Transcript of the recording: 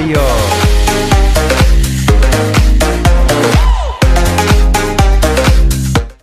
Adiós.